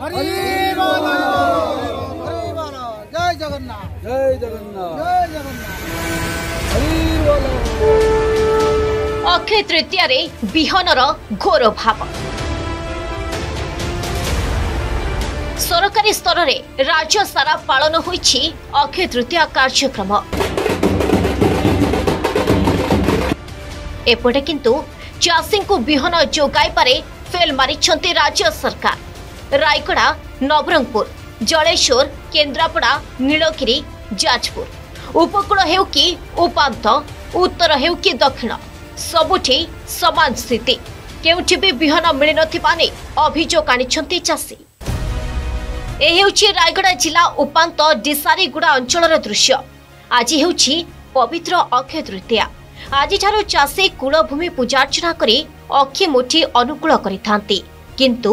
জয় জগন্নাথ জয় জগন্নাথ জয় জগন্নাথ অক্ষয় তৃতীয়ারে বিহনর ঘোর ভাব ସରକାରୀ ସ୍ତରରେ ରାଜ୍ୟ ସାରା ପାଳନ ହୋଇଛି ଅକ୍ଷୟ ତୃତୀୟା କାର୍ଯ୍ୟକ୍ରମ ଏପଟେ କିନ୍ତୁ ଚାଷୀଙ୍କୁ ବିହନ ଯୋଗାଇବାରେ ଫେଲ୍ ମାରିଛନ୍ତି ରାଜ୍ୟ ସରକାର ରାୟଗଡ଼ା ନବରଙ୍ଗପୁର ଜଳେଶ୍ୱର କେନ୍ଦ୍ରାପଡ଼ା ନୀଳଗିରି ଯାଜପୁର ଉପକୂଳ ହେଉ କି ଉପାନ୍ତ ଉତ୍ତର ହେଉ କି ଦକ୍ଷିଣ ସବୁଠି ସମାନ ସ୍ଥିତି କେଉଁଠି ବି ବିହନ ମିଳିନଥିବା ନେଇ ଅଭିଯୋଗ ଆଣିଛନ୍ତି ଚାଷୀ ଏ ହେଉଛି ରାୟଗଡ଼ା ଜିଲ୍ଲା ଉପାନ୍ତ ଡିସାରିଗୁଡ଼ା ଅଞ୍ଚଳର ଦୃଶ୍ୟ ଆଜି ହେଉଛି ପବିତ୍ର ଅକ୍ଷୟ ତୃତୀୟା ଆଜିଠାରୁ ଚାଷୀ କୁଳଭୂମି ପୂଜାର୍ଚ୍ଚନା କରି ଅକ୍ଷିମୁଠି ଅନୁକୂଳ କରିଥାନ୍ତି କିନ୍ତୁ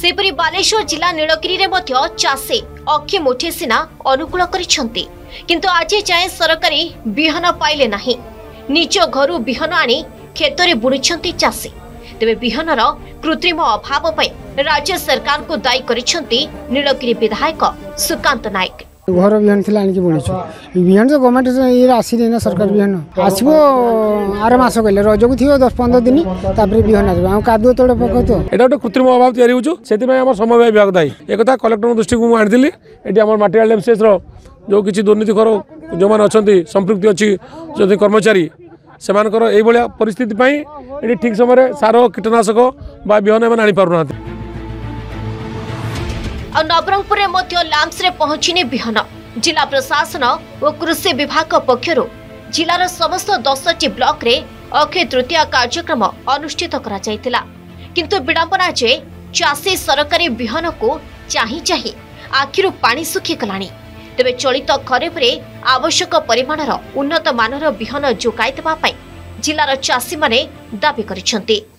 ସେହିପରି ବାଲେଶ୍ୱର ଜିଲ୍ଲା ନୀଳଗିରିରେ ମଧ୍ୟ ଚାଷୀ ଅକ୍ଷି ମୁଠି ସିନା ଅନୁକୂଳ କରିଛନ୍ତି କିନ୍ତୁ ଆଜି ଯାଏଁ ସରକାରୀ ବିହନ ପାଇଲେ ନାହିଁ ନିଜ ଘରୁ ବିହନ ଆଣି କ୍ଷେତରେ ବୁଣୁଛନ୍ତି ଚାଷୀ ତେବେ ବିହନର କୃତ୍ରିମ ଅଭାବ ପାଇଁ ରାଜ୍ୟ ସରକାରଙ୍କୁ ଦାୟୀ କରିଛନ୍ତି ନୀଳଗିରି ବିଧାୟକ ସୁକାନ୍ତ ନାୟକ ଘର ବିହନ ଥିଲା ଆଣିକି ବୁଣିଛୁ ବିହନ ତ ଗଭର୍ଣ୍ଣମେଣ୍ଟ ଇଏରେ ଆସିନି ନା ସରକାର ବିହନ ଆସିବ ଆର ମାସ କହିଲେ ରଜକୁ ଥିବ ଦଶ ପନ୍ଦର ଦିନ ତାପରେ ବିହନ ଆସିବ ଆମ କାଦୁଅ ତଳେ ପକାଉଥିବ ଏଇଟା ଗୋଟେ କୃତ୍ରିମ ଅଭାବ ତିଆରି ହେଉଛୁ ସେଥିପାଇଁ ଆମର ସମବାୟ ବିଭାଗ ଦାୟୀ ଏକଥା କଲେକ୍ଟରଙ୍କ ଦୃଷ୍ଟିକୁ ମୁଁ ଆଣିଥିଲି ଏଠି ଆମର ମାଟିଆଳ ଏମ୍ସିଏସ୍ର ଯେଉଁ କିଛି ଦୁର୍ନୀତିକର ଯେଉଁମାନେ ଅଛନ୍ତି ସମ୍ପୃକ୍ତି ଅଛି ଯଦି କର୍ମଚାରୀ ସେମାନଙ୍କର ଏଇଭଳିଆ ପରିସ୍ଥିତି ପାଇଁ ଏଠି ଠିକ୍ ସମୟରେ ସାର କୀଟନାଶକ ବା ବିହନ ଏମାନେ ଆଣିପାରୁନାହାନ୍ତି ଆଉ ନବରଙ୍ଗପୁରରେ ମଧ୍ୟ ଲ୍ୟାମ୍ପସରେ ପହଞ୍ଚିନି ବିହନ ଜିଲ୍ଲା ପ୍ରଶାସନ ଓ କୃଷି ବିଭାଗ ପକ୍ଷରୁ ଜିଲ୍ଲାର ସମସ୍ତ ଦଶଟି ବ୍ଲକରେ ଅକ୍ଷୟ ତୃତୀୟ କାର୍ଯ୍ୟକ୍ରମ ଅନୁଷ୍ଠିତ କରାଯାଇଥିଲା କିନ୍ତୁ ବିଡ଼ମ୍ବନା ଯେ ଚାଷୀ ସରକାରୀ ବିହନକୁ ଚାହିଁ ଚାହିଁ ଆଖିରୁ ପାଣି ଶୁଖିଗଲାଣି ତେବେ ଚଳିତ ଖରିଫରେ ଆବଶ୍ୟକ ପରିମାଣର ଉନ୍ନତମାନର ବିହନ ଯୋଗାଇ ଦେବା ପାଇଁ ଜିଲ୍ଲାର ଚାଷୀମାନେ ଦାବି କରିଛନ୍ତି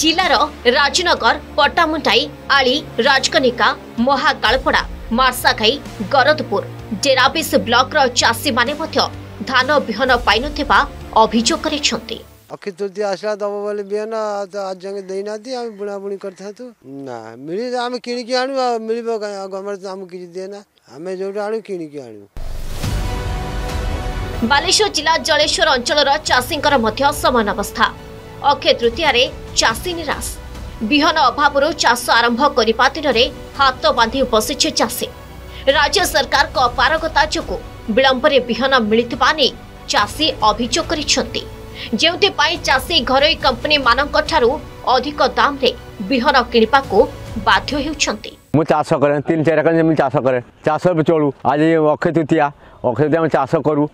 ଜିଲ୍ଲାର ରାଜନଗର ପଟ୍ଟାମୁଣ୍ଟାଇ ଆଳି ରାଜକନିକା ମହାକାଳପଡ଼ା ମାର୍ସାଘାଇ ଗରଦପୁର ଡେରାବିଶ ବ୍ଲକର ଚାଷୀମାନେ ମଧ୍ୟ ଧାନ ବିହନ ପାଇନଥିବା ଅଭିଯୋଗ କରିଛନ୍ତି ଅକ୍ଷୟ ତୃତୀୟ ଆସିଲା ଦବ ବୋଲି ବିହନ ଆଜି ଯାଙ୍କେ ଦେଇନାହାନ୍ତି ଆମେ ବୁଣାବୁଣି କରିଥାନ୍ତୁ ନା ମିଳି ଆମେ କିଣିକି ଆଣୁ ଆଉ ମିଳିବ ଗଭର୍ଣ୍ଣମେଣ୍ଟ ଆମକୁ କିଛି ଦିଏ ନା ଆମେ ଯେଉଁଠୁ ଆଣୁ କିଣିକି ଆଣୁ ବାଲେଶ୍ୱର ଜିଲ୍ଲା ଜଳେଶ୍ୱର ଅଞ୍ଚଳର ଚାଷୀଙ୍କର ମଧ୍ୟ ସମାନ ଅବସ୍ଥା अक्षय तृतीय चाषी निराश विहन अभाव चाष आरंभ करने दिन हाथ बांधि बसी चाषी राज्य सरकार को अपारगता जो विलंबरे विहन मिलता नहीं चाषी अभोग करोपाई चाषी घर कंपनी मानु अधिक दाम विहन किण बाध्य चाष कैर चार चाष कैर चाष चलू आज अक्षय तृतीया अक्षय तृतीया चाष करूँ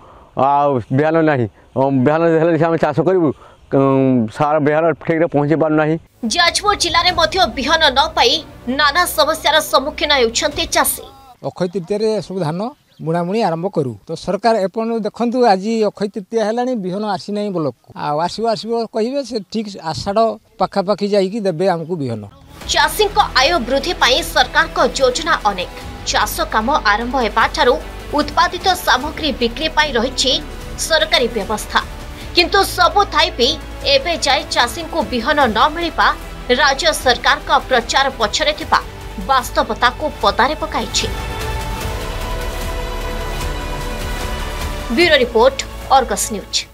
आहन ना बिहान चाष करूँ अं, जाजपुर जिले में बिहन नपाई नाना समस्या सम्मुखीन होती चाषी अक्षय तृतीय सब धान मुणामुणी आरंभ करू तो सरकार एपन देखु आज अक्षय तृतीय है बिहन आसीना ब्लक आसब कह ठीक आषाढ़ पखापाखी आमको बिहन चाषी आय वृद्धि सरकार को योजना अनेक चाष कम आरंभ हो उत्पादित सामग्री बिक्री रही सरकारी व्यवस्था किंतु सबु थी एवं जाए चाषी को विहन न मिलवा राज्य सरकार का प्रचार पक्षर बास्तवता को पदारे पक रिपोर्ट अर्गस न्यूज